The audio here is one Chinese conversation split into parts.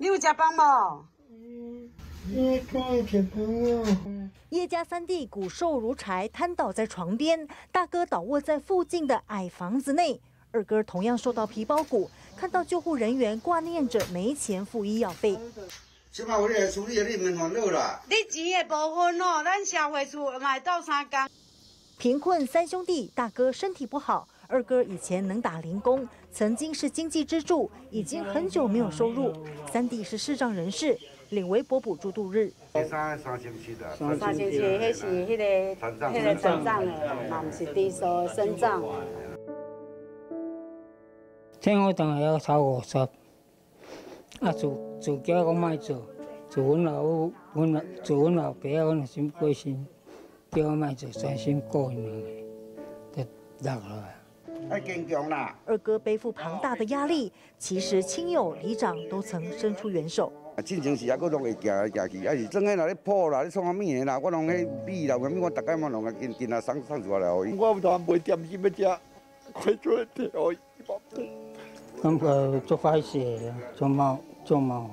你有加班吗？叶家三弟骨瘦如柴，瘫倒在床边；大哥倒卧在附近的矮房子内。二哥同样受到皮包骨，看到救护人员挂念着没钱付医药费。起码我来处理，你免烦恼啦。你钱也不分哦，咱社会处买到三工。贫困三兄弟，大哥身体不好，二哥以前能打零工，曾经是经济支柱，已经很久没有收入。三弟是视障人士。领微薄补助度日。三三千七的，三千七，迄是迄个，迄个残障的，嘛毋是低收身障。听我当下要超五十，啊自自家我卖做，做阮老母，阮老做阮老爸，阮心过心，叫我卖做，专心过因两个，就落来。太坚强啦！二哥背负庞大的压力，其实亲友、里长都曾伸出援手。进前时啊，我拢会行来行去，啊是装个啦咧破啦，咧创啊物个啦，我拢咧米啦，啥物我嘛拢个紧紧啊送送出来互伊。我有当卖点心要食，快做一条，感觉做歹势啦，做麻做麻烦，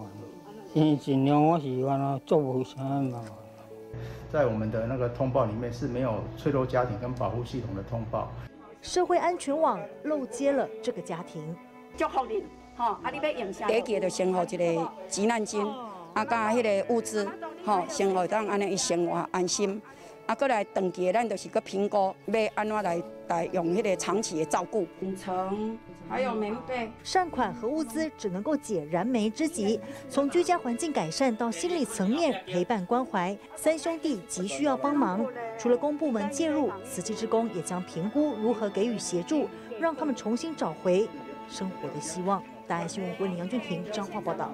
因尽量我是安那做无啥麻烦。在我们的那个通报里面是没有脆弱家庭跟保护系统的通报。社会安全网漏接了这个家庭。祝福你。哈，啊！你要用啥？第一个就先付一个急难金，啊，加迄个物资，吼，先付当安尼伊生活安心。啊，过来长期咱就是个评估，要安怎来来用迄个长期的照顾。床，还有棉被。善款和物资只能够解燃眉之急，从居家环境改善到心理层面陪伴关怀，三兄弟急需要帮忙。除了公部门介入，慈济职工也将评估如何给予协助，让他们重新找回生活的希望。大爱新闻，为林杨俊婷彰化报道。